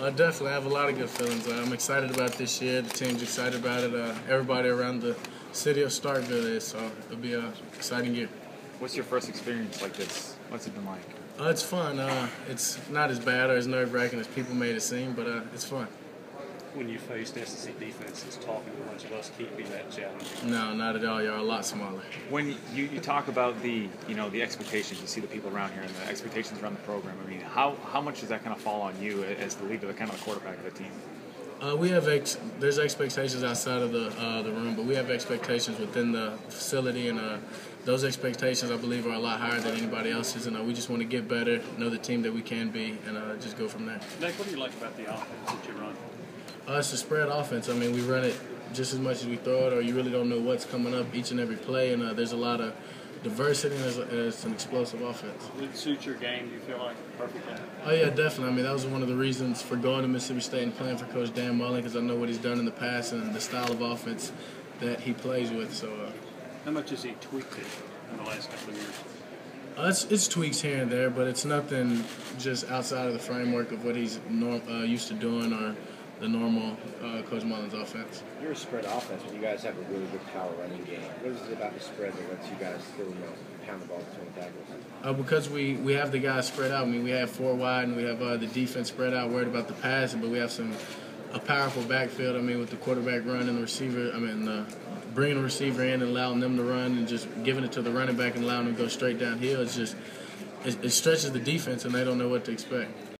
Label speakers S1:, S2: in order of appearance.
S1: Uh, definitely, I have a lot of good feelings. I'm excited about this year. The team's excited about it. Uh, everybody around the city of Starkville is, so it'll be an exciting year.
S2: What's your first experience like this? What's it been like?
S1: Uh, it's fun. Uh, it's not as bad or as nerve wracking as people made it seem, but uh, it's fun.
S3: When you faced SEC defenses, talking to a bunch of us can't be that challenging.
S1: No, not at all. You're a lot smaller.
S2: When you, you talk about the you know the expectations, you see the people around here and the expectations around the program. I mean, how how much does that kind of fall on you as the leader, the kind of the quarterback of the team?
S1: Uh, we have ex- there's expectations outside of the uh, the room, but we have expectations within the facility, and uh, those expectations I believe are a lot higher than anybody else's. And uh, we just want to get better, know the team that we can be, and uh, just go from there.
S3: Nick, what do you like about the offense that you run?
S1: It's a spread offense. I mean, we run it just as much as we throw it, or you really don't know what's coming up each and every play, and uh, there's a lot of diversity, and it's, it's, an explosive offense.
S3: Would it suit your game? Do you feel like perfectly?
S1: Oh yeah, definitely. I mean, that was one of the reasons for going to Mississippi State and playing for Coach Dan Mullen because I know what he's done in the past and the style of offense that he plays with. So. Uh,
S3: How much has he tweaked it in the last couple of years?
S1: Uh, it's, it's, tweaks here and there, but it's nothing just outside of the framework of what he's norm, uh, used to doing or the normal uh, Coach Mullen's offense.
S4: You're a spread offense, but you guys have a really good power running game. What is it about the spread that lets you guys still, you know, pound the ball between tackles?
S1: Uh, because we, we have the guys spread out. I mean, we have four wide and we have uh, the defense spread out, worried about the pass, but we have some a powerful backfield. I mean, with the quarterback run and the receiver, I mean, uh, bringing the receiver in and allowing them to run and just giving it to the running back and allowing them to go straight downhill. It's just it, it stretches the defense and they don't know what to expect.